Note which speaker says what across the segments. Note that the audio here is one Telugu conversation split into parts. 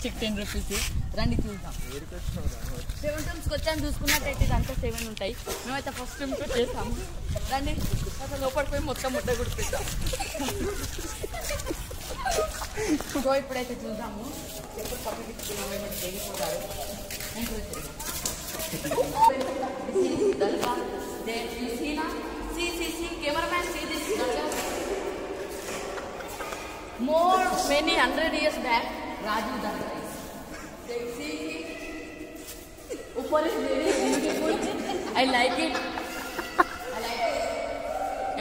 Speaker 1: చెక్ టెన్ రూపీస్ రండి చూద్దాం సెవెన్ టైమ్స్కి వచ్చాను చూసుకున్నట్టయితే ఇదంతా సెవెన్ ఉంటాయి మేమైతే ఫస్ట్ టైం చేసాము రండి అసలు లోపలికి పోయి మొత్తం ముట్ట గుడిపిద్దాం సో ఇప్పుడైతే చూద్దాము ఎప్పుడు పక్కకి తీసుకున్నాము ఏమైనా తెగిపోతారు నేను చూసి దల్గా దే యు సీ నా see see see cameraman see this more many hundred years back Like it. I like it.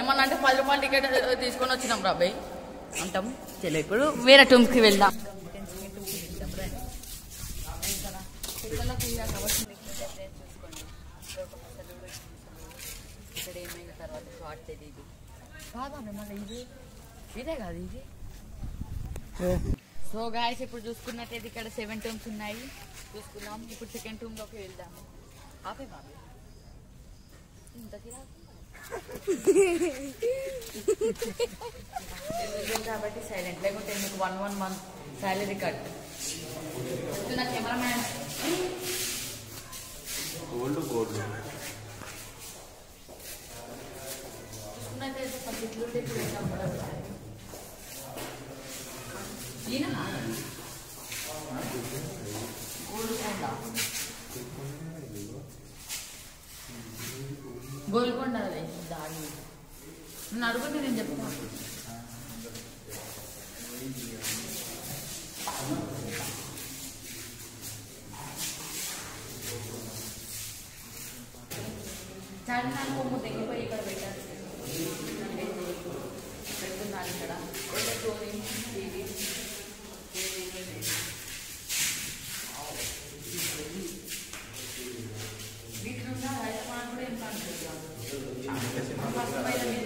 Speaker 1: ఏమన్నా అంటే పది రూపాయల టికెట్ తీసుకొని వచ్చినాం రాబాయ్ అంటాం. చలో ఇప్పుడు వేరే టూమ్స్కి వెళ్దాం. ఇక్కడ తర్వాత షార్ట్ తెలియదు కాదా మళ్ళీ ఇది. ఇదే కాదు ఇది. సో గాయస్ ఇప్పుడు చూసుకున్నట్టయితే ఇక్కడ సెవెన్ టూమ్స్ ఉన్నాయి. చూసుకున్నాం ఇప్పుడు సెకండ్ టూమ్లోకి వెళ్దాము ఆపే బాబు. ఇంత కాబట్టి సైలెంట్ లేకుంటే మీకు one one month salary cut నా కెమెరామ్యాన్
Speaker 2: గోల్డ్ గోల్డ్
Speaker 1: చూసుకున్నట్టయితే పది ఇట్లు ఉంటే ఇప్పుడు వెళ్దాం కూడా ఈయన గోల్కొండ గోల్కొండ దాడి. నన్ను అడుగుంటే నేను చెప్తాను చార్మినార్ కొమ్ము తెగిపోయి Gracias.